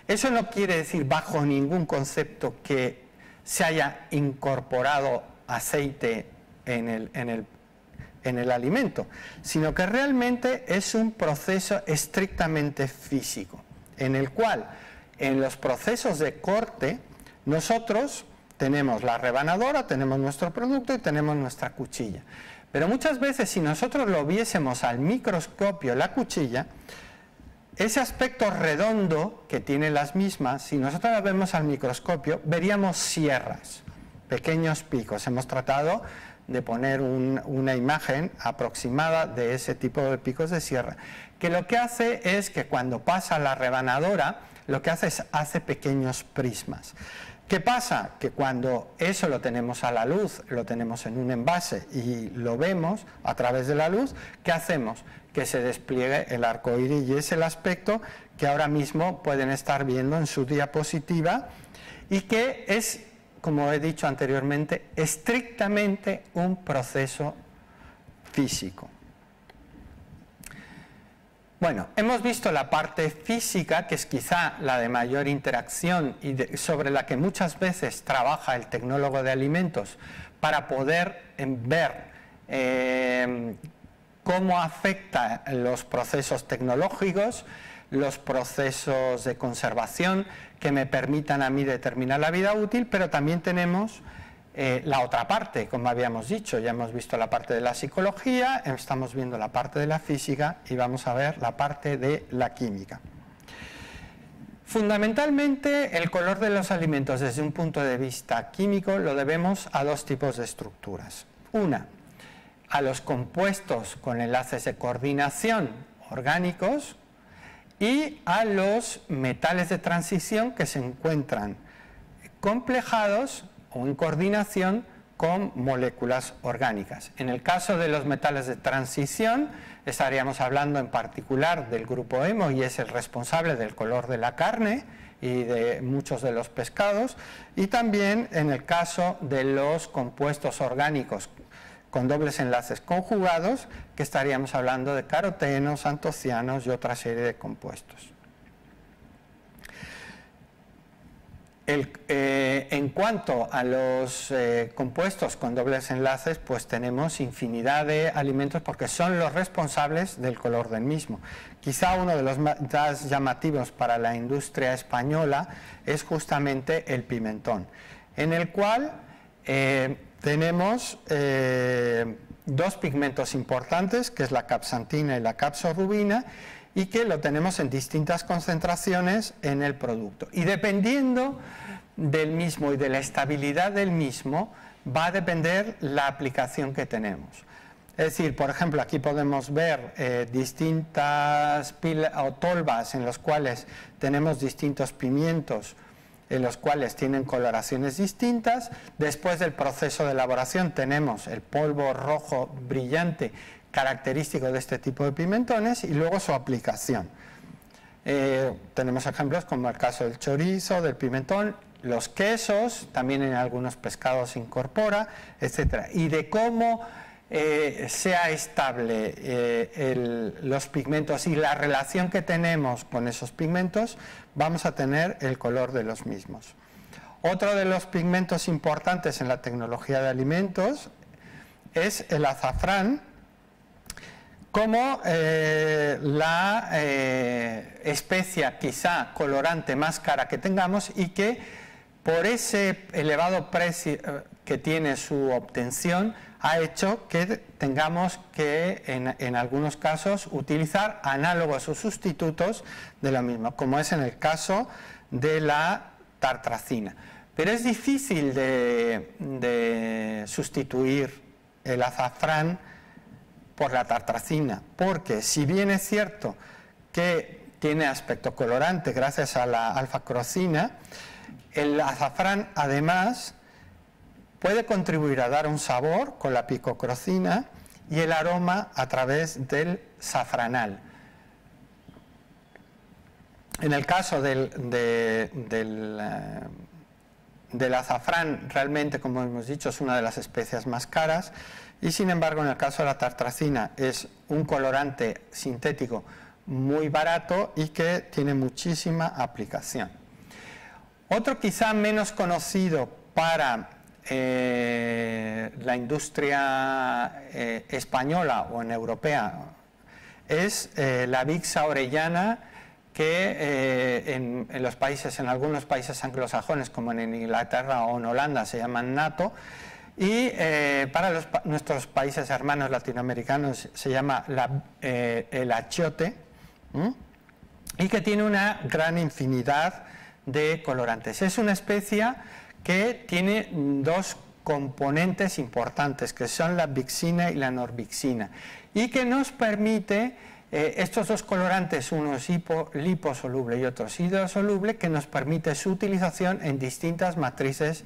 Eso no quiere decir bajo ningún concepto que se haya incorporado aceite en el, en el en el alimento, sino que realmente es un proceso estrictamente físico, en el cual en los procesos de corte nosotros tenemos la rebanadora, tenemos nuestro producto y tenemos nuestra cuchilla. Pero muchas veces si nosotros lo viésemos al microscopio, la cuchilla, ese aspecto redondo que tienen las mismas, si nosotros la vemos al microscopio, veríamos sierras, pequeños picos. Hemos tratado de poner una imagen aproximada de ese tipo de picos de sierra, que lo que hace es que cuando pasa la rebanadora, lo que hace es hace pequeños prismas. ¿Qué pasa? Que cuando eso lo tenemos a la luz, lo tenemos en un envase y lo vemos a través de la luz, ¿qué hacemos? Que se despliegue el arco iris y es el aspecto que ahora mismo pueden estar viendo en su diapositiva y que es como he dicho anteriormente, estrictamente un proceso físico. Bueno, hemos visto la parte física, que es quizá la de mayor interacción y sobre la que muchas veces trabaja el tecnólogo de alimentos para poder em, ver em, cómo afecta los procesos tecnológicos, los procesos de conservación, que me permitan a mí determinar la vida útil, pero también tenemos eh, la otra parte, como habíamos dicho, ya hemos visto la parte de la psicología, estamos viendo la parte de la física y vamos a ver la parte de la química. Fundamentalmente, el color de los alimentos desde un punto de vista químico lo debemos a dos tipos de estructuras. Una, a los compuestos con enlaces de coordinación orgánicos, y a los metales de transición que se encuentran complejados o en coordinación con moléculas orgánicas. En el caso de los metales de transición, estaríamos hablando en particular del grupo hemo y es el responsable del color de la carne y de muchos de los pescados, y también en el caso de los compuestos orgánicos con dobles enlaces conjugados, que estaríamos hablando de carotenos, antocianos y otra serie de compuestos. Eh, en cuanto a los eh, compuestos con dobles enlaces, pues tenemos infinidad de alimentos porque son los responsables del color del mismo. Quizá uno de los más llamativos para la industria española es justamente el pimentón, en el cual eh, tenemos dos pigmentos importantes, que es la capsantina y la capsorubina, y que lo tenemos en distintas concentraciones en el producto. Y dependiendo del mismo y de la estabilidad del mismo, va a depender la aplicación que tenemos. Es decir, por ejemplo, aquí podemos ver eh, distintas pilas o tolvas en las cuales tenemos distintos pimientos, en los cuales tienen coloraciones distintas. Después del proceso de elaboración tenemos el polvo rojo brillante característico de este tipo de pimentones y luego su aplicación. Eh, tenemos ejemplos como el caso del chorizo, del pimentón, los quesos, también en algunos pescados se incorpora, etc. Y de cómo eh, sea estable eh, los pigmentos y la relación que tenemos con esos pigmentos, vamos a tener el color de los mismos. Otro de los pigmentos importantes en la tecnología de alimentos es el azafrán, como eh, la eh, especia quizá colorante más cara que tengamos y que por ese elevado precio eh, que tiene su obtención ha hecho que tengamos que en, algunos casos utilizar análogos o sustitutos de lo mismo, como es en el caso de la tartracina. Pero es difícil de sustituir el azafrán por la tartracina, porque si bien es cierto que tiene aspecto colorante gracias a la alfa-crocina, el azafrán además puede contribuir a dar un sabor con la picocrocina y el aroma a través del safranal. En el caso del, del, eh, del azafrán, realmente, como hemos dicho, es una de las especias más caras y sin embargo, en el caso de la tartracina es un colorante sintético muy barato y que tiene muchísima aplicación. Otro quizá menos conocido para eh, la industria eh, española o en europea es eh, la Vixa orellana que en, en, los países, en algunos países anglosajones como en Inglaterra o en Holanda se llaman NATO y eh, para nuestros países hermanos latinoamericanos se llama eh, el achiote y que tiene una gran infinidad de colorantes. Es una especie que tiene dos componentes importantes que son la vixina y la norvixina y que nos permite eh, estos dos colorantes, uno es liposoluble y otro es hidrosoluble, que nos permite su utilización en distintas matrices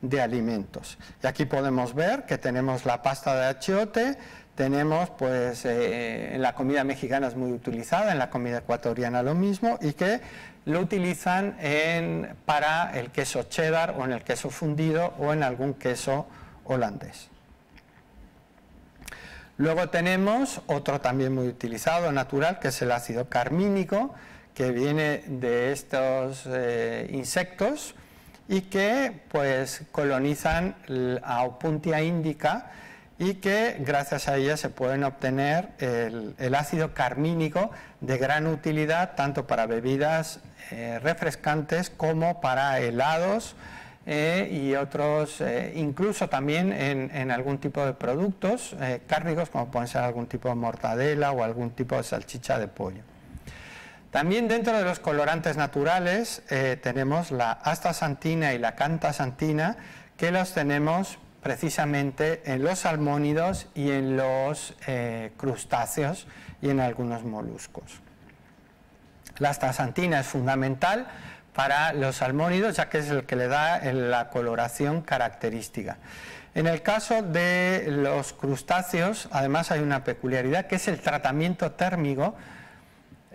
de alimentos. Y aquí podemos ver que tenemos la pasta de achiote, tenemos pues eh, en la comida mexicana es muy utilizada, en la comida ecuatoriana lo mismo y que lo utilizan en, para el queso cheddar o en el queso fundido o en algún queso holandés. Luego tenemos otro también muy utilizado natural que es el ácido carmínico que viene de estos eh, insectos y que pues colonizan a Opuntia indica y que gracias a ella se pueden obtener el, ácido carmínico de gran utilidad tanto para bebidas eh, refrescantes como para helados eh, y otros, eh, incluso también en, en, algún tipo de productos cárnicos como pueden ser algún tipo de mortadela o algún tipo de salchicha de pollo. También dentro de los colorantes naturales eh, tenemos la astaxantina y la cantasantina que los tenemos precisamente en los salmónidos y en los eh, crustáceos y en algunos moluscos. La astaxantina es fundamental para los salmónidos ya que es el que le da la coloración característica. En el caso de los crustáceos, además hay una peculiaridad que es el tratamiento térmico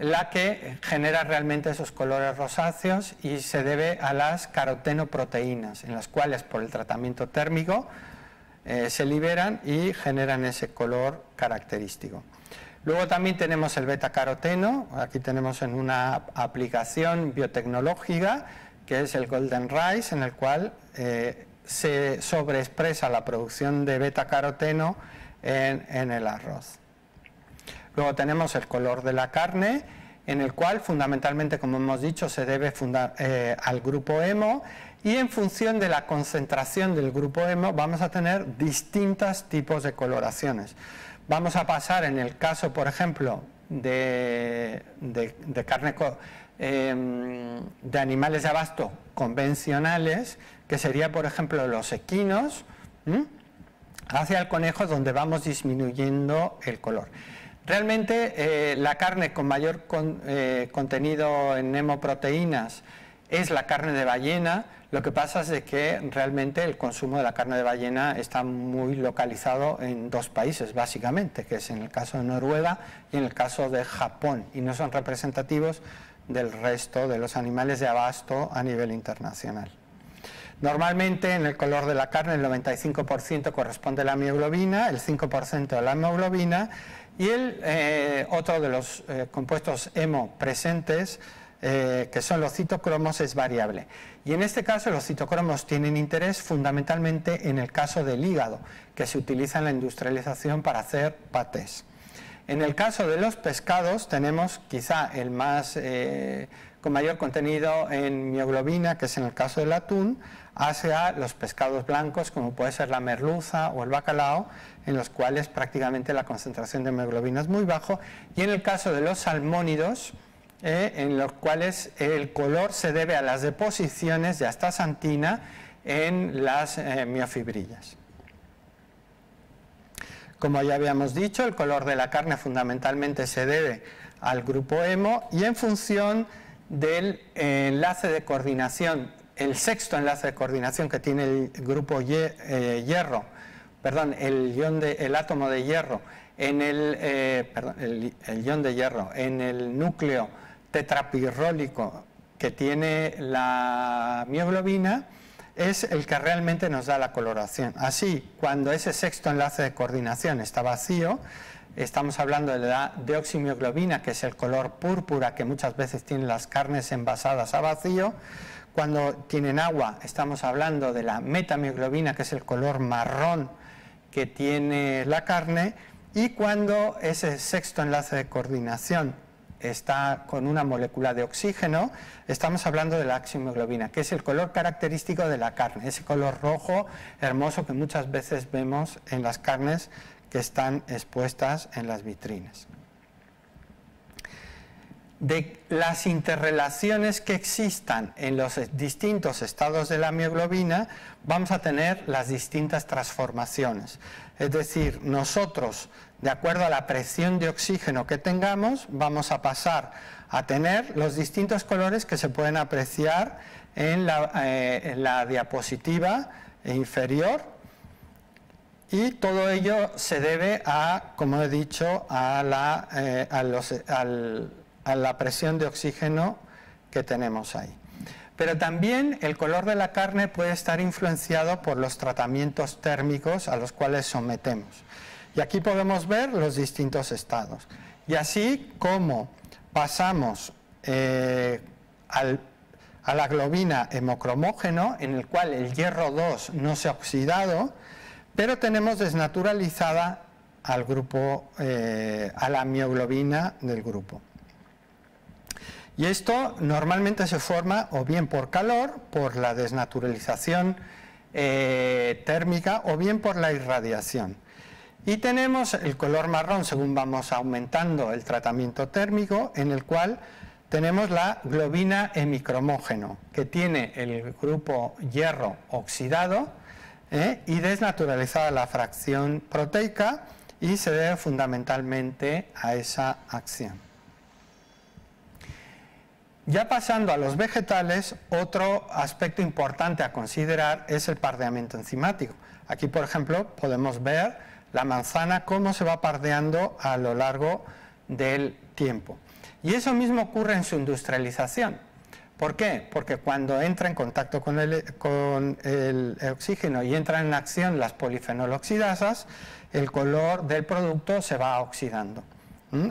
la que genera realmente esos colores rosáceos y se debe a las carotenoproteínas, en las cuales por el tratamiento térmico eh, se liberan y generan ese color característico. Luego también tenemos el beta-caroteno, aquí tenemos en una aplicación biotecnológica que es el Golden Rice, en el cual eh, se sobreexpresa la producción de beta-caroteno en, el arroz. Luego tenemos el color de la carne, en el cual fundamentalmente, como hemos dicho, se debe fundar, eh, al grupo hemo y en función de la concentración del grupo hemo vamos a tener distintos tipos de coloraciones. Vamos a pasar en el caso, por ejemplo, de, carne em, de animales de abasto convencionales, que sería, por ejemplo, los equinos, hacia el conejo donde vamos disminuyendo el color. Realmente eh, la carne con mayor eh, contenido en hemoproteínas es la carne de ballena, lo que pasa es que realmente el consumo de la carne de ballena está muy localizado en dos países, básicamente, que es en el caso de Noruega y en el caso de Japón, y no son representativos del resto de los animales de abasto a nivel internacional. Normalmente en el color de la carne el 95% corresponde a la mioglobina, el 5% a la hemoglobina y el eh, otro de los eh, compuestos hemo presentes eh, que son los citocromos, es variable. Y en este caso los citocromos tienen interés fundamentalmente en el caso del hígado, que se utiliza en la industrialización para hacer patés. En el caso de los pescados tenemos quizá el más con mayor contenido en mioglobina, que es en el caso del atún, hacia los pescados blancos, como puede ser la merluza o el bacalao, en los cuales prácticamente la concentración de mioglobina es muy bajo. Y en el caso de los salmónidos, eh, en los cuales el color se debe a las deposiciones de astaxantina en las eh, miofibrillas. Como ya habíamos dicho, el color de la carne fundamentalmente se debe al grupo hemo y en función del enlace de coordinación, el sexto enlace de coordinación que tiene el grupo hierro, perdón, el, ion de, el átomo de hierro en el, perdón, el ion de hierro en el núcleo tetrapirrólico que tiene la mioglobina es el que realmente nos da la coloración. Así, cuando ese sexto enlace de coordinación está vacío, estamos hablando de la deoximioglobina, que es el color púrpura que muchas veces tienen las carnes envasadas a vacío. Cuando tienen agua, estamos hablando de la metamioglobina, que es el color marrón que tiene la carne. Y cuando ese sexto enlace de coordinación está con una molécula de oxígeno, estamos hablando de la oximoglobina, que es el color característico de la carne, ese color rojo hermoso que muchas veces vemos en las carnes que están expuestas en las vitrinas. De las interrelaciones que existan en los distintos estados de la mioglobina, vamos a tener las distintas transformaciones. Es decir, nosotros de acuerdo a la presión de oxígeno que tengamos, vamos a pasar a tener los distintos colores que se pueden apreciar en la, eh, diapositiva inferior y todo ello se debe a, como he dicho, a la, eh, a la presión de oxígeno que tenemos ahí. Pero también el color de la carne puede estar influenciado por los tratamientos térmicos a los cuales sometemos. Y aquí podemos ver los distintos estados. Y así como pasamos eh, a la globina hemocromógeno, en el cual el hierro 2 no se ha oxidado, pero tenemos desnaturalizada al grupo, eh, a la mioglobina del grupo. Y esto normalmente se forma o bien por calor, por la desnaturalización eh, térmica, o bien por la irradiación. Y tenemos el color marrón según vamos aumentando el tratamiento térmico, en el cual tenemos la globina hemicromógeno, que tiene el grupo hierro oxidado ¿eh? y desnaturalizada la fracción proteica y se debe fundamentalmente a esa acción. Ya pasando a los vegetales, otro aspecto importante a considerar es el pardeamiento enzimático. Aquí, por ejemplo, podemos ver la manzana, cómo se va pardeando a lo largo del tiempo. Y eso mismo ocurre en su industrialización. ¿Por qué? Porque cuando entra en contacto con el, oxígeno y entran en acción las polifenoloxidasas, el color del producto se va oxidando,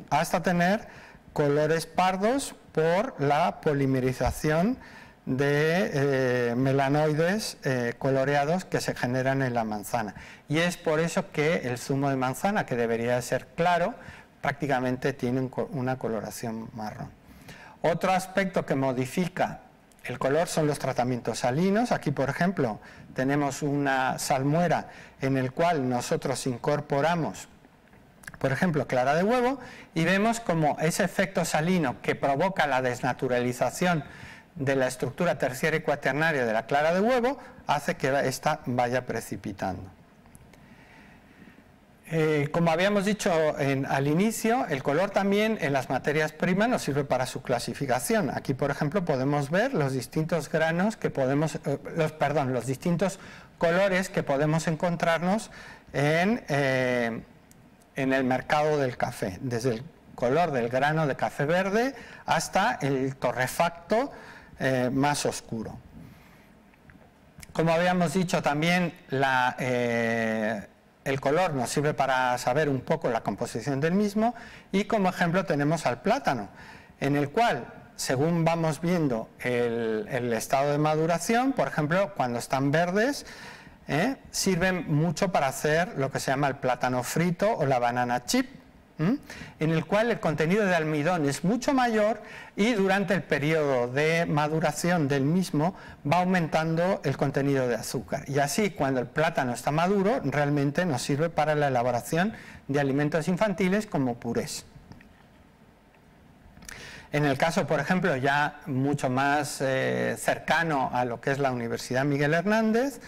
hasta tener colores pardos por la polimerización de eh, melanoides eh, coloreados que se generan en la manzana. Y es por eso que el zumo de manzana, que debería ser claro, prácticamente tiene una coloración marrón. Otro aspecto que modifica el color son los tratamientos salinos. Aquí, por ejemplo, tenemos una salmuera en el cual nosotros incorporamos, por ejemplo, clara de huevo y vemos como ese efecto salino que provoca la desnaturalización de la estructura terciaria y cuaternaria de la clara de huevo hace que ésta vaya precipitando. Eh, como habíamos dicho al inicio, el color también en las materias primas nos sirve para su clasificación. Aquí, por ejemplo, podemos ver los distintos granos que podemos, eh, los, perdón, los distintos colores que podemos encontrarnos en, eh, en el mercado del café, desde el color del grano de café verde hasta el torrefacto eh, más oscuro. Como habíamos dicho también, eh, el color nos sirve para saber un poco la composición del mismo y como ejemplo tenemos al plátano, en el cual según vamos viendo el, estado de maduración, por ejemplo, cuando están verdes, eh, sirven mucho para hacer lo que se llama el plátano frito o la banana chip, en el cual el contenido de almidón es mucho mayor y durante el periodo de maduración del mismo va aumentando el contenido de azúcar. Y así cuando el plátano está maduro realmente nos sirve para la elaboración de alimentos infantiles como purés. En el caso, por ejemplo, ya mucho más eh, cercano a lo que es la Universidad Miguel Hernández,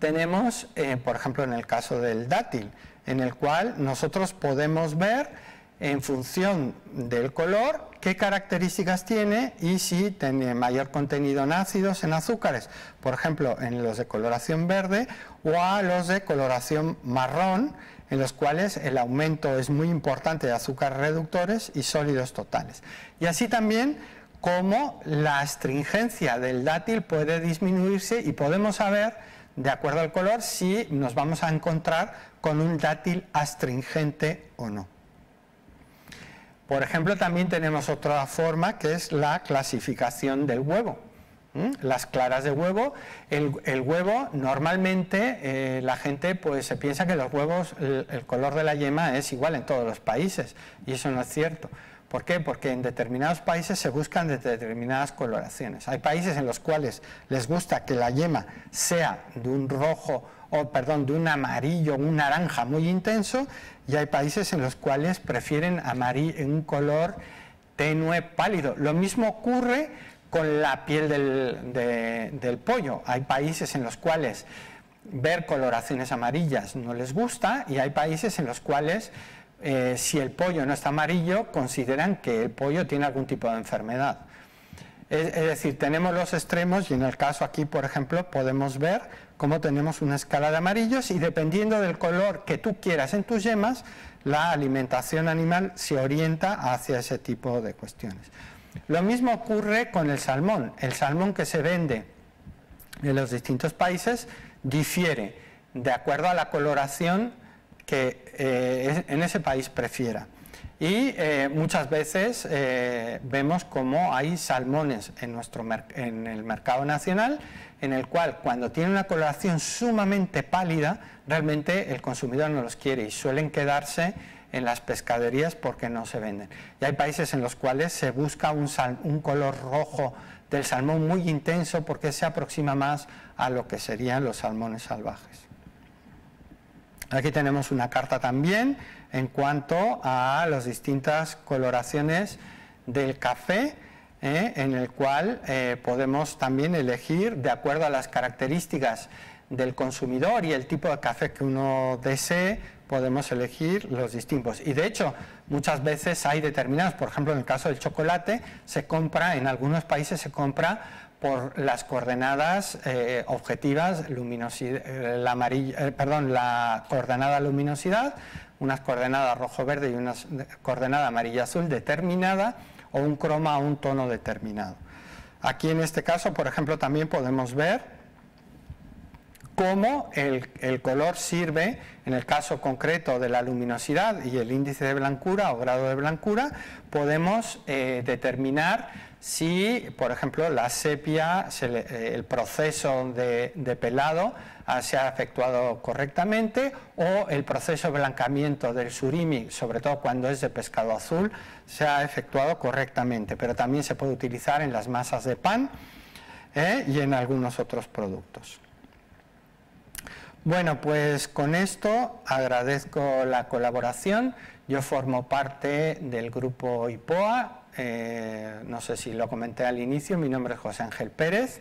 tenemos, eh, por ejemplo, en el caso del dátil, en el cual nosotros podemos ver en función del color qué características tiene y si tiene mayor contenido en ácidos, en azúcares, por ejemplo en los de coloración verde o a los de coloración marrón, en los cuales el aumento es muy importante de azúcares reductores y sólidos totales. Y así también cómo la astringencia del dátil puede disminuirse y podemos saber de acuerdo al color si nos vamos a encontrar con un dátil astringente o no. Por ejemplo, también tenemos otra forma que es la clasificación del huevo. Las claras de huevo, el, huevo normalmente eh, la gente pues se piensa que los huevos, el color de la yema es igual en todos los países y eso no es cierto. ¿Por qué? Porque en determinados países se buscan determinadas coloraciones. Hay países en los cuales les gusta que la yema sea de un rojo o perdón, de un amarillo, un naranja muy intenso, y hay países en los cuales prefieren un color tenue pálido. Lo mismo ocurre con la piel del pollo. Hay países en los cuales ver coloraciones amarillas no les gusta y hay países en los cuales eh, si el pollo no está amarillo, consideran que el pollo tiene algún tipo de enfermedad. Es, decir, tenemos los extremos y en el caso aquí, por ejemplo, podemos ver cómo tenemos una escala de amarillos y dependiendo del color que tú quieras en tus yemas, la alimentación animal se orienta hacia ese tipo de cuestiones. Lo mismo ocurre con el salmón. El salmón que se vende en los distintos países difiere de acuerdo a la coloración que eh, en ese país prefiera. Y eh, muchas veces eh, vemos como hay salmones en, nuestro en el mercado nacional, en el cual cuando tienen una coloración sumamente pálida, realmente el consumidor no los quiere y suelen quedarse en las pescaderías porque no se venden. Y hay países en los cuales se busca un, un color rojo del salmón muy intenso porque se aproxima más a lo que serían los salmones salvajes. Aquí tenemos una carta también en cuanto a las distintas coloraciones del café, eh, en el cual eh, podemos también elegir de acuerdo a las características del consumidor y el tipo de café que uno desee, podemos elegir los distintos. Y de hecho, muchas veces hay determinados, por ejemplo, en el caso del chocolate, se compra, en algunos países se compra por las coordenadas eh, objetivas, luminosidad, eh, la, eh, perdón, la coordenada luminosidad, unas coordenadas rojo-verde y unas coordenada amarilla-azul determinada o un croma o un tono determinado. Aquí en este caso, por ejemplo, también podemos ver cómo el, color sirve, en el caso concreto de la luminosidad y el índice de blancura o grado de blancura, podemos eh, determinar si, por ejemplo, la sepia, eh, el proceso de, pelado se ha efectuado correctamente o el proceso de blancamiento del surimi, sobre todo cuando es de pescado azul, se ha efectuado correctamente, pero también se puede utilizar en las masas de pan eh, y en algunos otros productos. Bueno, pues con esto agradezco la colaboración. Yo formo parte del grupo IPOA, eh, no sé si lo comenté al inicio, mi nombre es José Ángel Pérez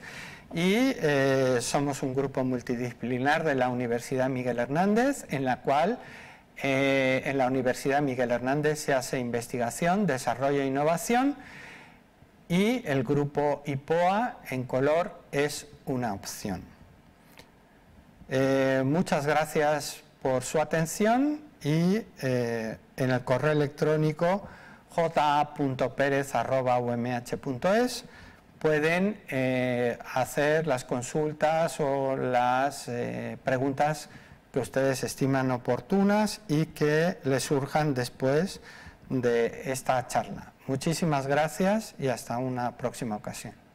y eh, somos un grupo multidisciplinar de la Universidad Miguel Hernández, en la cual eh, en la Universidad Miguel Hernández se hace investigación, desarrollo e innovación y el grupo IPOA en color es una opción. Eh, muchas gracias por su atención y eh, en el correo electrónico ja.perez.umh.es pueden eh, hacer las consultas o las preguntas que ustedes estiman oportunas y que les surjan después de esta charla. Muchísimas gracias y hasta una próxima ocasión.